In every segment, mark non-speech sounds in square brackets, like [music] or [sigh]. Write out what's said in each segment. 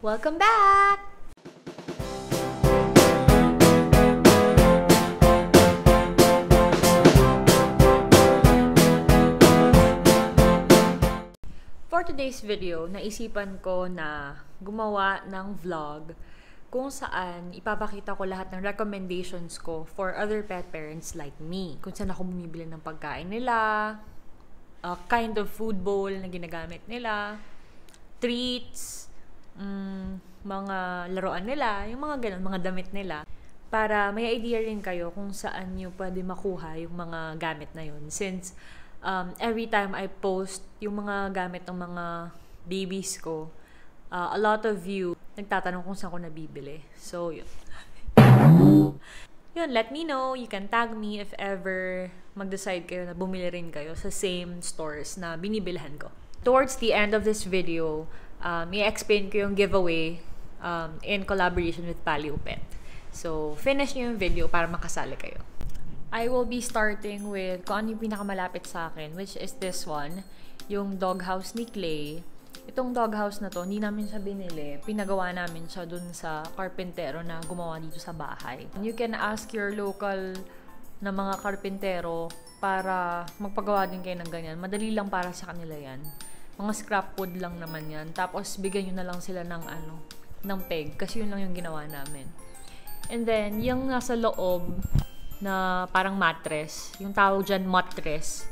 Welcome back! For today's video, naisipan ko na gumawa ng vlog kung saan ipapakita ko lahat ng recommendations ko for other pet parents like me. Kung saan ako bumibili ng pagkain nila, uh, kind of food bowl na ginagamit nila, treats, mga laruan nila, yung mga ganun, mga damit nila. Para may idea rin kayo kung saan nyo pwede makuha yung mga gamit na yun. Since um, every time I post yung mga gamit ng mga babies ko, uh, a lot of you nagtatanong kung saan ko nabibili. So, yun. [laughs] yun, let me know. You can tag me if ever mag-decide kayo na bumili rin kayo sa same stores na binibilhan ko. Towards the end of this video, um, i-explain ko yung giveaway um, in collaboration with Paleo Pet. So, finish nyo yung video para makasali kayo. I will be starting with kung ano yung pinakamalapit sa akin, which is this one, yung doghouse ni Clay. Itong doghouse na to, hindi namin siya binili. Pinagawa namin siya dun sa karpentero na gumawa dito sa bahay. You can ask your local na mga karpentero para magpagawa din kayo ng ganyan. Madali lang para sa kanila yan. Mga scrap wood lang naman yan. Tapos bigyan nyo na lang sila ng ano, ng peg. Kasi yun lang yung ginawa namin. And then, yung nasa loob na parang mattress, yung tawag dyan mattress,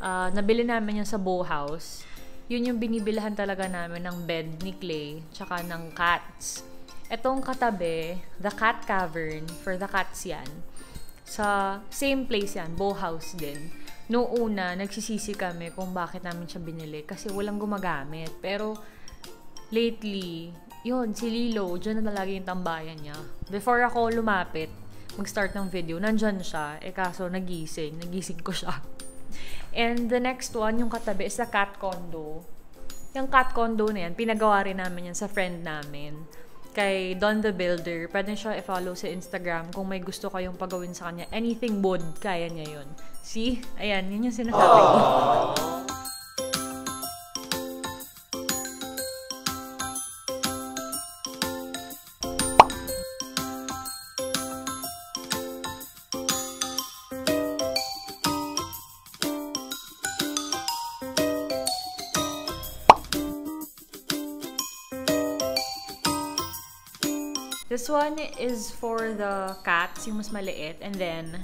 uh, nabili namin yan sa Bow House. Yun yung binibilhan talaga namin ng bed ni Clay, tsaka ng cats. Etong katabi, the cat cavern, for the cats yan. Sa same place yan, Bow House din. Noong una, nagsisisi kami kung bakit namin siya binili kasi walang gumagamit. Pero lately, yun, si Lilo, dyan na lagi yung tambayan niya. Before ako lumapit, mag-start ng video, nandyan siya. Eh kaso, nagising. Nagising ko siya. And the next one, yung katabi, is the cat condo. Yung cat condo na yan, pinagawa rin namin yan sa friend namin. Kay Don the Builder. Pwede siya i-follow sa Instagram kung may gusto kayong pagawin sa kanya. Anything wood, kaya niya yun. See? Ayan, yun yung sinasabi ko. This one is for the cats, yung mas maliit. And then,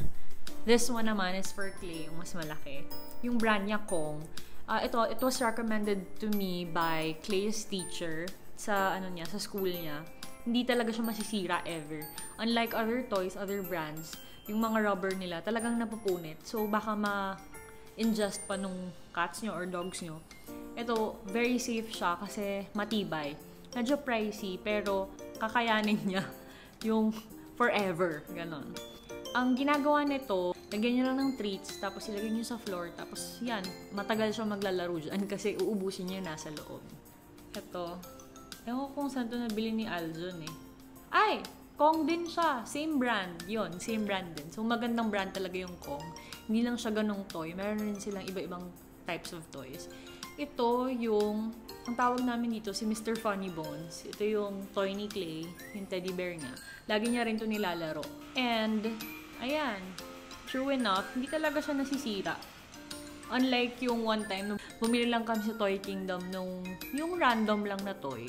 this one naman is for Clay, yung mas malaki. Yung brand niya, Kong. Uh, ito, it was recommended to me by Clay's teacher sa, ano niya, sa school niya. Hindi talaga siya masisira ever. Unlike other toys, other brands, yung mga rubber nila talagang napupunit. So, baka ma-ingest pa nung cats nyo or dogs nyo. Ito, very safe siya kasi matibay. Medyo pricey, pero kakayanin niya [laughs] yung forever. Ganon. Ang ginagawa nito, lagyan nyo lang ng treats, tapos ilagay nyo sa floor, tapos yan, matagal siya maglalaro dyan [laughs] kasi uubusin niya nasa loob. Ito. Ewan ko kung saan ito nabili ni Aljon eh. Ay! Kong din siya. Same brand. yon same brand din. So, magandang brand talaga yung Kong. Hindi lang siya ganong toy. Meron rin silang iba-ibang types of toys. Ito yung ang tawag namin dito si Mr. Funny Bones. Ito yung toy ni Clay, yung teddy bear niya. Lagi niya rin to nilalaro. And, ayan, true enough, hindi talaga siya nasisira. Unlike yung one time, bumili lang kami sa Toy Kingdom nung yung random lang na toy.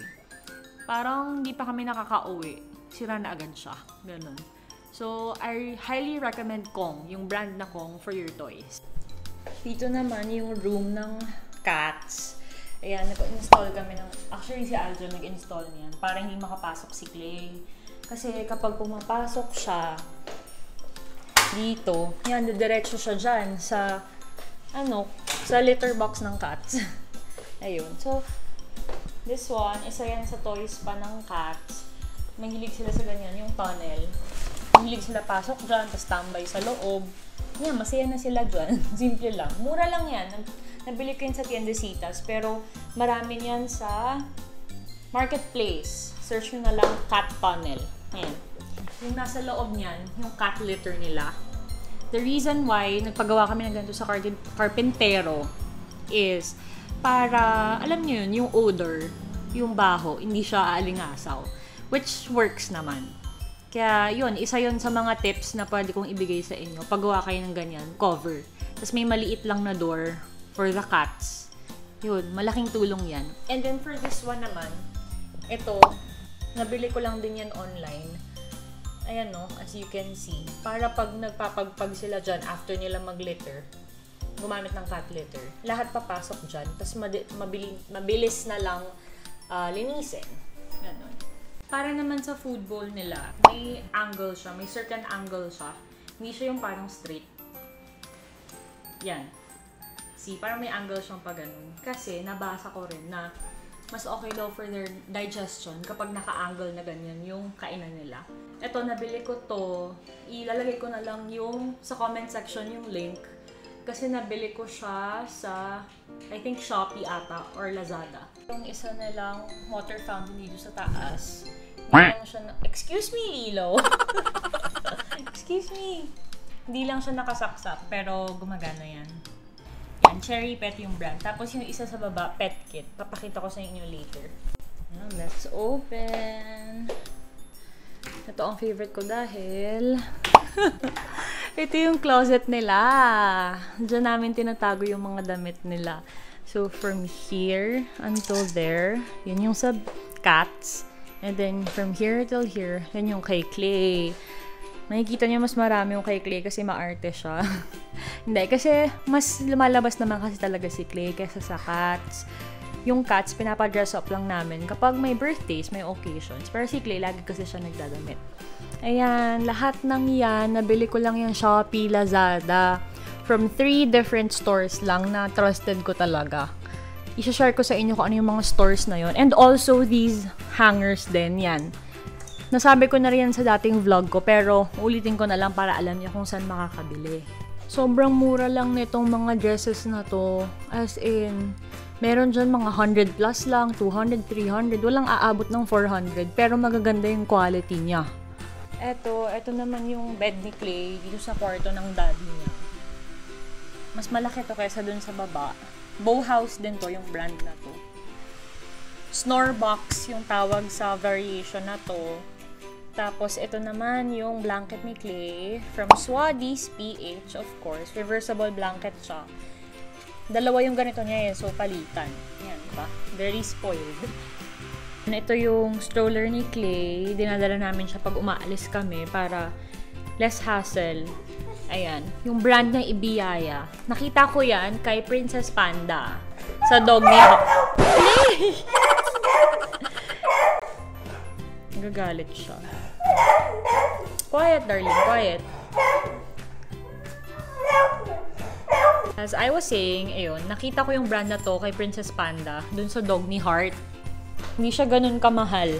Parang hindi pa kami nakaka-uwi. Sira na agad siya. Ganun. So, I highly recommend Kong, yung brand na Kong for your toys. Dito naman yung room ng cats. Ayan, nag-install kami ng... Actually, si Aljo nag-install niyan para hindi makapasok si Clay. Kasi kapag pumapasok siya dito, yan, diretso siya dyan sa, ano, sa litter box ng cats. [laughs] Ayun. So, this one, isa yan sa toys pa ng cats. Mahilig sila sa ganyan, yung tunnel. Mahilig sila pasok dyan, tapos tambay sa loob. Yan, masaya na sila dyan. [laughs] Simple lang. Mura lang yan. Nabili ko yun sa Tiendesitas, pero marami yan sa marketplace. Search nyo na lang cat tunnel. Ayan. Yung nasa loob niyan, yung cat litter nila. The reason why nagpagawa kami ng ganito sa carpentero is para, alam niyo yun, yung odor. yung baho, hindi siya aalingasaw. Which works naman. Kaya yun, isa yun sa mga tips na pwede kong ibigay sa inyo. Paggawa kayo ng ganyan, cover. Tapos may maliit lang na door for the cats. Yun, malaking tulong yan. And then for this one naman, ito, nabili ko lang din yan online. Ayan no, as you can see. Para pag nagpapagpag sila dyan after nila mag-litter, gumamit ng cat litter, lahat papasok dyan. Tapos mabili, mabilis na lang uh, linisin. Ganon. Para naman sa food bowl nila, may angle siya, may certain angle siya. Hindi siya yung parang straight. Yan. See, parang may angle siyang pa ganun. Kasi nabasa ko rin na mas okay daw for their digestion kapag naka-angle na ganyan yung kainan nila. Ito, nabili ko to. Ilalagay ko na lang yung sa comment section yung link. Kasi nabili ko siya sa, I think, Shopee ata or Lazada. Yung isa nilang water fountain dito sa taas. Lang siya na... Excuse me, Lilo! [laughs] Excuse me! Hindi lang siya nakasaksak, pero gumagana yan. Yan, Cherry Pet yung brand. Tapos yung isa sa baba, Pet Kit. Papakita ko sa inyo later. Let's open. Ito ang favorite ko dahil... [laughs] ito yung closet nila. Diyan namin tinatago yung mga damit nila. So, from here until there, yun yung sa cats. And then, from here till here, yan yung kay Clay. Makikita niyo mas marami yung kay Clay kasi maarte siya. [laughs] Hindi, kasi mas lumalabas naman kasi talaga si Clay kaysa sa cats. Yung cats, pinapadress up lang namin kapag may birthdays, may occasions. Pero si Clay, lagi kasi siya nagdadamit. Ayan, lahat ng yan, nabili ko lang yung Shopee, Lazada. From three different stores lang na trusted ko talaga isa-share ko sa inyo kung ano yung mga stores na yon And also, these hangers din, yan. Nasabi ko na rin sa dating vlog ko, pero ulitin ko na lang para alam niyo kung saan makakabili. Sobrang mura lang nitong mga dresses na to. As in, meron dyan mga 100 plus lang, 200, 300. Walang aabot ng 400, pero magaganda yung quality niya. Eto, eto naman yung bed ni Clay dito sa kwarto ng daddy niya. Mas malaki to kaysa dun sa baba. Bowhouse din to, yung brand na to. Snorebox yung tawag sa variation na to. Tapos, ito naman yung blanket ni Clay from Swaddy's PH, of course. Reversible blanket siya. Dalawa yung ganito niya eh, so palitan. Yan, diba? Very spoiled. [laughs] Ito yung stroller ni Clay. Dinadala namin siya pag umaalis kami para less hassle. Ayan. Yung brand niya Ibiyaya. Nakita ko yan kay Princess Panda. Sa dog ni Play! [laughs] Gagalit siya. Quiet, darling. Quiet. As I was saying, ayun, nakita ko yung brand na to kay Princess Panda dun sa dog ni Heart. Hindi siya ganun kamahal.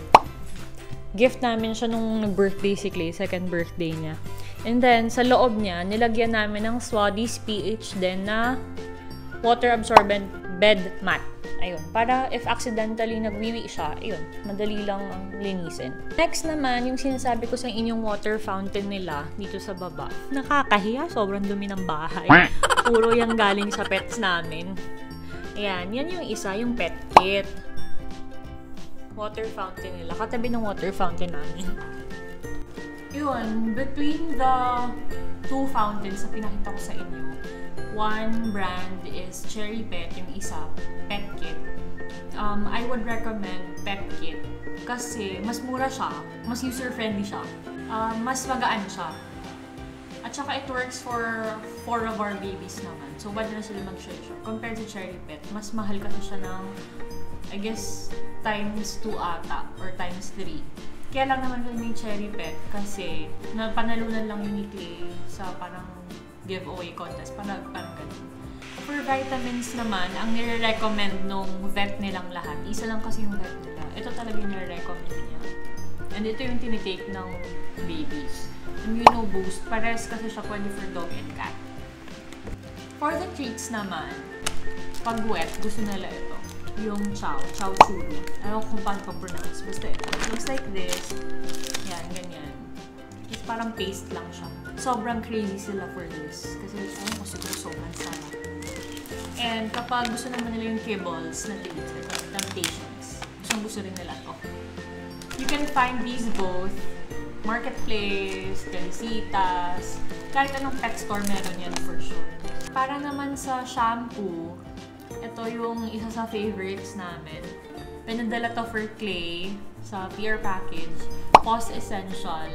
Gift namin siya nung nag-birthday si Clay, second birthday niya. And then, sa loob niya, nilagyan namin ng Swaddy's PH din na water absorbent bed mat. Ayun. Para if accidentally nagwiwi siya, ayun, madali lang ang linisin. Next naman, yung sinasabi ko sa inyong water fountain nila dito sa baba. Nakakahiya, sobrang dumi ng bahay. [laughs] Puro yung galing sa pets namin. Ayan, yan yung isa, yung pet kit. Water fountain nila. Katabi ng water fountain namin yun, between the two fountains na pinakita ko sa inyo, one brand is Cherry Pet, yung isa, Pet Kit. Um, I would recommend Pet Kit kasi mas mura siya, mas user-friendly siya, uh, mas magaan siya. At saka it works for four of our babies naman. So, pwede na sila mag-share. Compared to Cherry Pet, mas mahal kasi siya ng, I guess, times 2 ata or times 3. Kaya lang naman kami yung cherry pet kasi napanalunan lang yung ni Clay sa parang giveaway contest. Parang, parang ganun. For vitamins naman, ang nire-recommend nung vet nilang lahat, isa lang kasi yung vet nila. Ito talaga yung nire-recommend niya. And ito yung tinitake ng babies. Immuno Boost, pares kasi siya pwede for dog and cat. For the treats naman, pag wet, gusto nila ito yung chow, chow churu. Ayaw kung paano pa-pronounce. Basta ito. Looks like this. Yan, ganyan. It's parang paste lang siya. Sobrang crazy sila for this. Kasi ayaw ko siguro sobrang sarap. And kapag gusto naman nila yung kibbles na treats, ito, temptations. Gusto gusto rin nila to. You can find these both Marketplace, Felicitas, kahit anong pet store meron yan for sure. Para naman sa shampoo, ito yung isa sa favorites namin. Pinadala to for Clay sa PR package. Post Essential.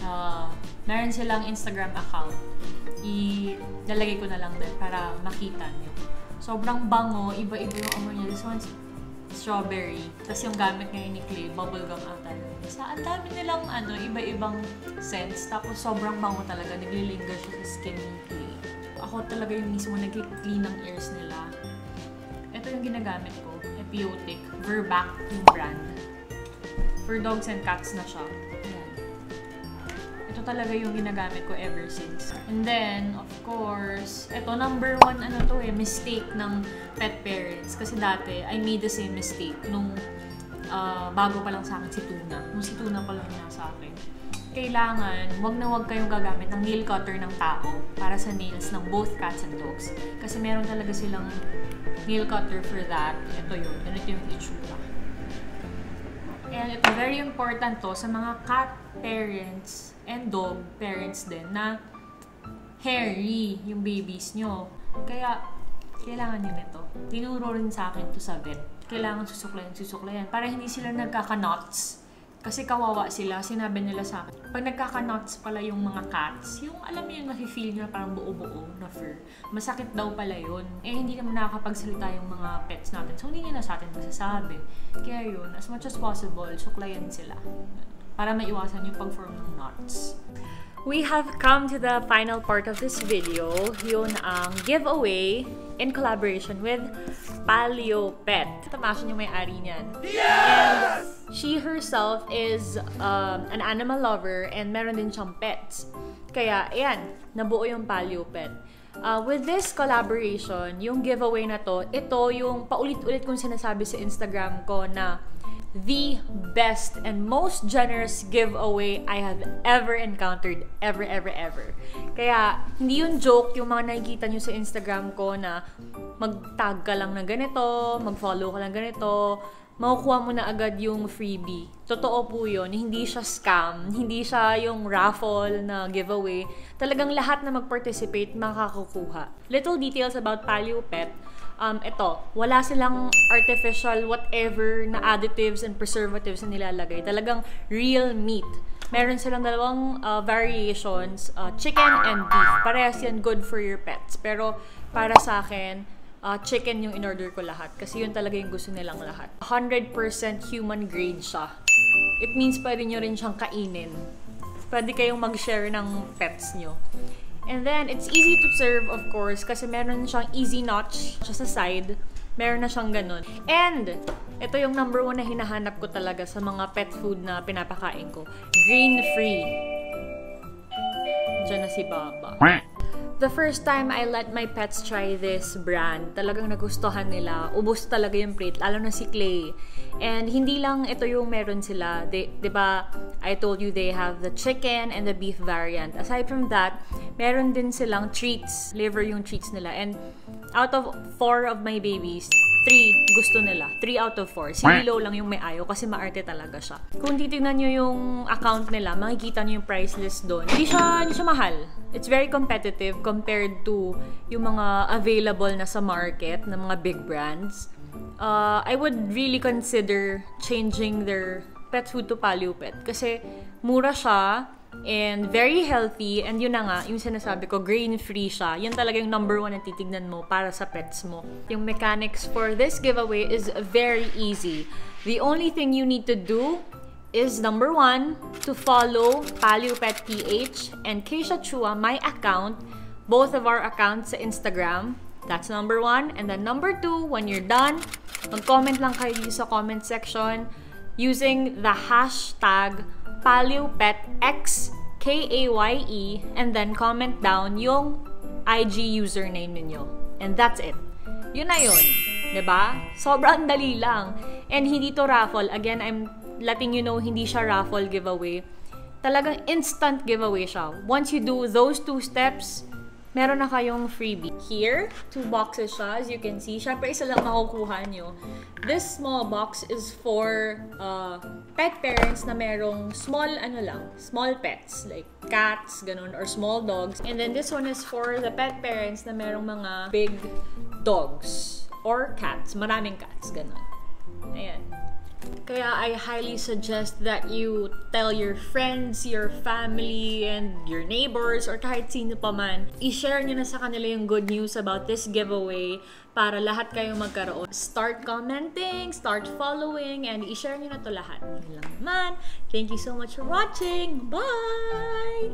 Uh, meron silang Instagram account. I-lalagay ko na lang din para makita nyo. Sobrang bango, iba-iba yung amoy niya. This one's strawberry. Tapos yung gamit ngayon ni Clay, bubblegum ata. Sa ang dami nilang ano, iba-ibang scents. Tapos sobrang bango talaga. Naglilinger siya sa skin ni Clay. Ako talaga yung mismo nag-clean ng ears nila. Yung ginagamit ko. Epiotic. Verbac brand. For dogs and cats na siya. Ito talaga yung ginagamit ko ever since. And then, of course, ito number one ano to eh, mistake ng pet parents. Kasi dati, I made the same mistake nung uh, bago pa lang sa akin si Tuna. Nung si Tuna pa lang niya sa akin. Kailangan, wag na wag kayong gagamit ng nail cutter ng tao para sa nails ng both cats and dogs. Kasi meron talaga silang nail cutter for that. Ito yun. Ganito yung itsura. And ito, very important to sa mga cat parents and dog parents din na hairy yung babies nyo. Kaya, kailangan nyo nito. Tinuro rin sa akin to sa vet. Kailangan susuklayan, susuklayan. Para hindi sila nagkaka-knots. Kasi kawawa sila, sinabi nila sa akin. Pag nagkaka-knots pala yung mga cats, yung alam mo yung nafe-feel nyo parang buo-buo na fur, masakit daw pala yun. Eh, hindi naman nakakapagsalita yung mga pets natin. So, hindi nila sa atin masasabi. Kaya yun, as much as possible, suklayan sila. Para maiwasan yung pag-form ng knots. We have come to the final part of this video, yun ang giveaway in collaboration with Paleo Pet. Tamasyon yung may-ari niyan. Yes! And she herself is um, an animal lover and meron din siyang pets. Kaya, ayan, nabuo yung Paleo Pet. Uh, with this collaboration, yung giveaway na to, ito yung paulit-ulit kong sinasabi sa Instagram ko na the best and most generous giveaway I have ever encountered. Ever, ever, ever. Kaya, hindi yun joke yung mga nakikita nyo sa Instagram ko na mag-tag ka lang ng ganito, mag-follow ka lang ganito, makukuha mo na agad yung freebie. Totoo po yun. Hindi siya scam. Hindi siya yung raffle na giveaway. Talagang lahat na mag-participate makakakuha. Little details about Paleo Pet um, ito, wala silang artificial whatever na additives and preservatives na nilalagay. Talagang real meat. Meron silang dalawang uh, variations, uh, chicken and beef. Parehas yan good for your pets. Pero para sa akin, uh, chicken yung in-order ko lahat. Kasi yun talaga yung gusto nilang lahat. 100% human grade siya. It means pwede nyo rin siyang kainin. Pwede kayong mag-share ng pets nyo. And then, it's easy to serve, of course, kasi meron siyang easy notch siya sa side. Meron na siyang ganun. And, ito yung number one na hinahanap ko talaga sa mga pet food na pinapakain ko. Grain-free. Diyan na si Baba. The first time I let my pets try this brand, talagang nagustuhan nila. Ubus talaga yung plate, lalo na si Clay. And hindi lang ito yung meron sila. They, di ba, I told you they have the chicken and the beef variant. Aside from that, meron din silang treats. Liver yung treats nila. And out of four of my babies, three gusto nila. Three out of four. Si Lilo lang yung may ayaw kasi maarte talaga siya. Kung titignan nyo yung account nila, makikita nyo yung price list doon. Hindi siya, hindi siya mahal. It's very competitive compared to yung mga available na sa market ng mga big brands. Uh, I would really consider changing their pet food to Paleo kasi mura siya and very healthy and yun na nga, yung sinasabi ko, grain-free siya. Yun talaga yung number one na titignan mo para sa pets mo. Yung mechanics for this giveaway is very easy. The only thing you need to do is number one, to follow PaleoPetPH and Keisha Chua, my account, both of our accounts sa Instagram. That's number one. And then number two, when you're done, mag-comment lang kayo sa comment section using the hashtag PaleoPetX, K-A-Y-E, and then comment down yung IG username ninyo. And that's it. Yun na yun. ba? Diba? Sobrang dali lang. And hindi to raffle. Again, I'm letting you know hindi siya raffle giveaway. Talagang instant giveaway siya. Once you do those two steps, meron na kayong freebie. Here, two boxes siya. As you can see, syempre isa lang makukuha nyo. This small box is for uh, pet parents na merong small, ano lang, small pets. Like cats, ganun, or small dogs. And then this one is for the pet parents na merong mga big dogs or cats. Maraming cats, ganun. Ayan. Kaya I highly suggest that you tell your friends, your family, and your neighbors, or kahit sino pa man, i-share nyo na sa kanila yung good news about this giveaway para lahat kayo magkaroon. Start commenting, start following, and i-share nyo na to lahat. Yun lang naman. Thank you so much for watching. Bye!